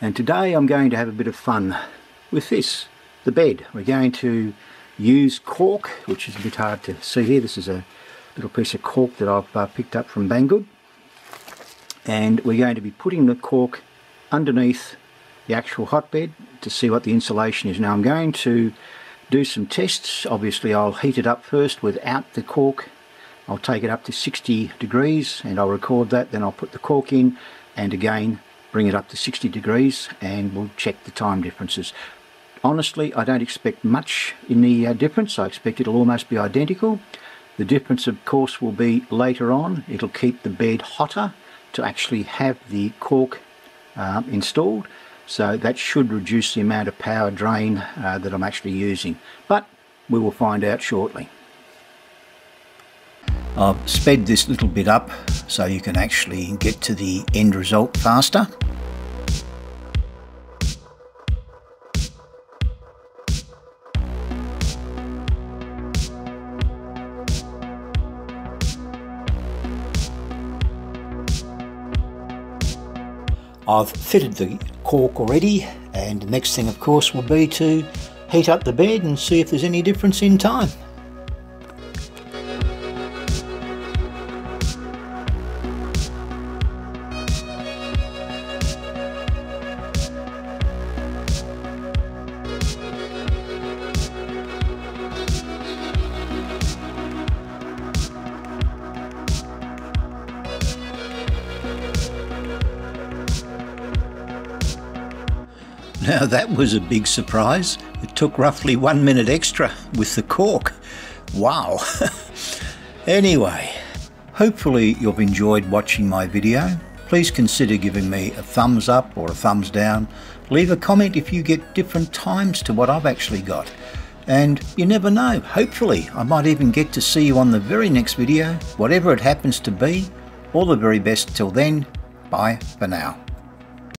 and today I'm going to have a bit of fun with this, the bed. We're going to use cork, which is a bit hard to see here. This is a little piece of cork that I've uh, picked up from Banggood and we're going to be putting the cork underneath the actual hotbed to see what the insulation is. Now I'm going to do some tests. Obviously I'll heat it up first without the cork. I'll take it up to 60 degrees and I'll record that. Then I'll put the cork in and again bring it up to 60 degrees and we'll check the time differences. Honestly, I don't expect much in the uh, difference. I expect it'll almost be identical. The difference, of course, will be later on. It'll keep the bed hotter to actually have the cork uh, installed so that should reduce the amount of power drain uh, that I'm actually using. But we will find out shortly. I've sped this little bit up so you can actually get to the end result faster. I've fitted the cork already and the next thing of course will be to heat up the bed and see if there's any difference in time. Now that was a big surprise. It took roughly one minute extra with the cork. Wow. anyway, hopefully you've enjoyed watching my video. Please consider giving me a thumbs up or a thumbs down. Leave a comment if you get different times to what I've actually got. And you never know, hopefully I might even get to see you on the very next video, whatever it happens to be. All the very best till then, bye for now.